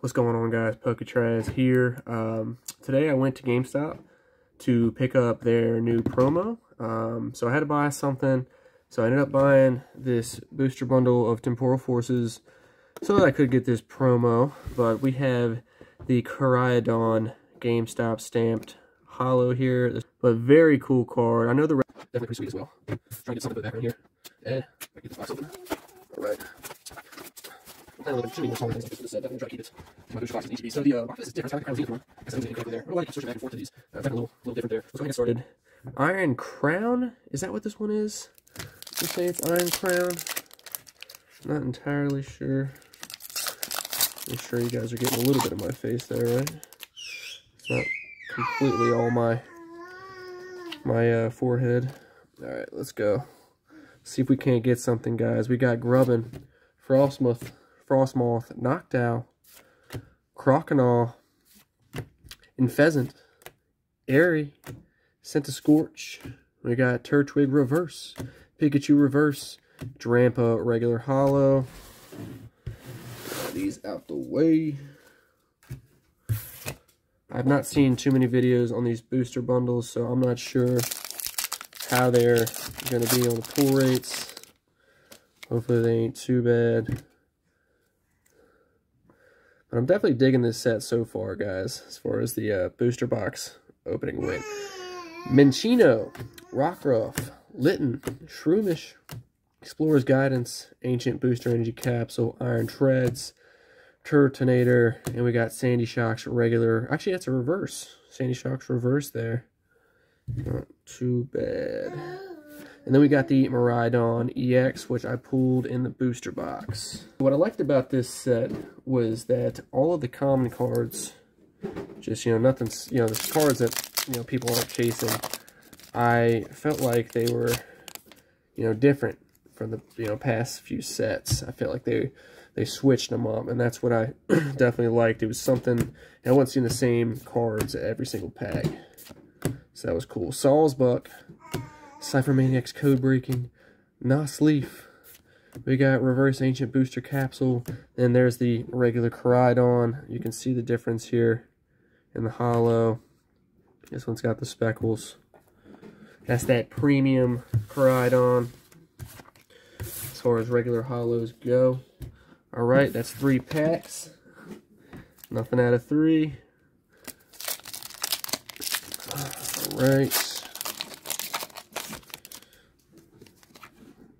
What's going on guys, Poketraz here. Um, today I went to GameStop to pick up their new promo. Um, so I had to buy something. So I ended up buying this booster bundle of Temporal Forces so that I could get this promo. But we have the Koraidon GameStop stamped holo here. But very cool card. I know the definitely pretty sweet as well. Trying to get something to put back in here. And get this box open. Alright. I don't know, there more things like this for. Definitely try to keep it to my booster boxes each of. So the uh, box is different. I kind of see it one. I said it there. I like switching back and forth to these. Uh, definitely a little, little different there. Let's go ahead and get started. Iron Crown? Is that what this one is? You say it's Iron Crown? Not entirely sure. I'm sure you guys are getting a little bit of my face there, right? It's not completely all my my uh, forehead. All right, let's go. See if we can't get something, guys. We got Grubbin, Frosmoth, Frosmoth, Noctowl, Croconaw, and Pheasant, Airy, Scorch. We got Turtwig Reverse, Pikachu Reverse, Drampa Regular Holo. these out the way. I've not seen too many videos on these booster bundles, so I'm not sure how they're going to be on the pull rates. Hopefully they ain't too bad. But I'm definitely digging this set so far, guys, as far as the uh, booster box opening went. Minccino, Rockruff, Litten, Shroomish, Explorer's Guidance, Ancient Booster Energy Capsule, Iron Treads, Turtonator, and we got Sandy Shocks regular. Actually, that's a reverse. Sandy Shocks reverse there. Not too bad. And then we got the Miraidon EX, which I pulled in the booster box. What I liked about this set was that all of the common cards, just, you know, nothing's, you know, the cards that, you know, people aren't chasing, I felt like they were, you know, different from the, you know, past few sets. I felt like they they switched them up, and that's what I definitely liked. It was something, I wasn't seeing the same cards every single pack. So that was cool. Sawsbuck, Cypher Maniacs Code Breaking, Nice Leaf. We got Reverse Ancient Booster Capsule. And there's the regular Koraidon. You can see the difference here in the holo. This one's got the speckles. That's that premium Koraidon as far as regular holos go. All right, that's three packs. Nothing out of three. All right.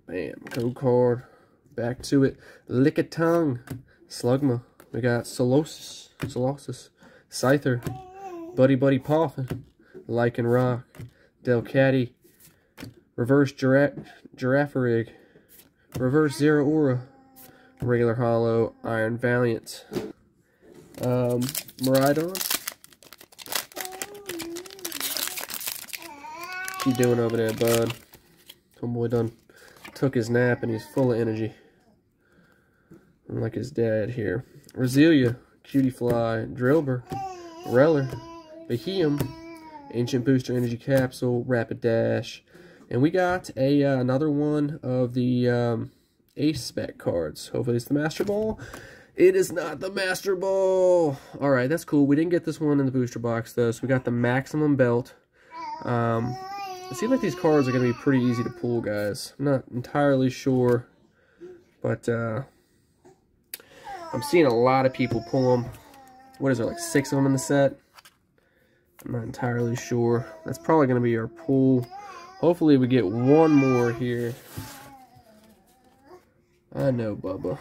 Bam, code card. Back to it. Lickitung. Slugma. We got Solosis. Solosis. Scyther. Buddy Buddy Poffin. Lycanroc. Delcatty. Reverse Giraffe Girafarig. Reverse Zero Zeraora regular Holo. Iron Valiant. Um, Miraidon. What you doing over there, bud? Homeboy done took his nap and he's full of energy. Like his dad here. Roselia, Cutiefly, Drillbur, Reller, Beheeyem, Ancient Booster Energy Capsule, Rapid Dash. and we got a uh, another one of the um, ace spec cards. Hopefully it's the Master Ball. It is not the Master Ball. All right, that's cool. We didn't get this one in the booster box, though, so we got the Maximum Belt. Um, it seems like these cards are going to be pretty easy to pull, guys. I'm not entirely sure, but uh, I'm seeing a lot of people pull them. What is there, like six of them in the set? I'm not entirely sure. That's probably going to be our pull. Hopefully we get one more here. I know, Bubba.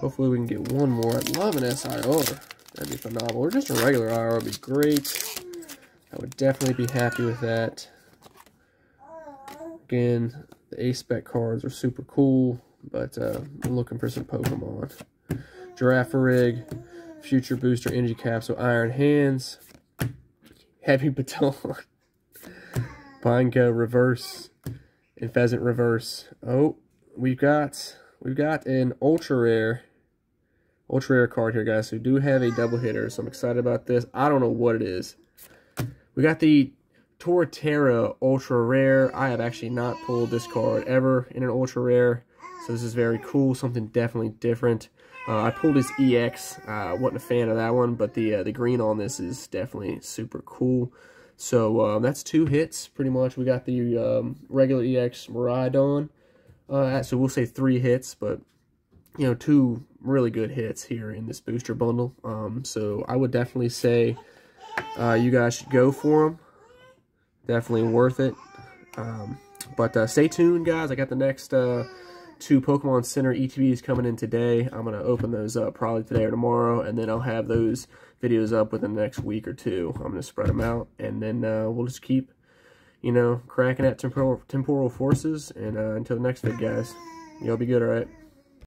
Hopefully we can get one more. I'd love an SIR. That'd be phenomenal. Or just a regular IR would be great. I would definitely be happy with that. Again, the ACE SPEC cards are super cool, but uh, I'm looking for some Pokemon. Girafarig, Future Booster Energy Capsule, Iron Hands, Heavy Baton, Pineco Reverse, and Pheasant Reverse. Oh, we've got we've got an ultra rare ultra rare card here guys so we do have a double hitter so i'm excited about this i don't know what it is we got the torterra ultra rare i have actually not pulled this card ever in an ultra rare so this is very cool something definitely different Uh, I pulled his EX. I uh, wasn't a fan of that one, but the uh, the green on this is definitely super cool. So um, that's two hits, pretty much. We got the um, regular EX Miraidon. Uh, so we'll say three hits, but, you know, two really good hits here in this booster bundle. Um, so I would definitely say uh, you guys should go for them. Definitely worth it. Um, but uh, stay tuned, guys. I got the next uh, two Pokemon Center ETBs coming in today. I'm going to open those up probably today or tomorrow, and then I'll have those videos up within the next week or two. I'm going to spread them out, and then uh, we'll just keep, you know, cracking at temporal, temporal forces. And uh, until the next vid, guys, y'all be good, all right?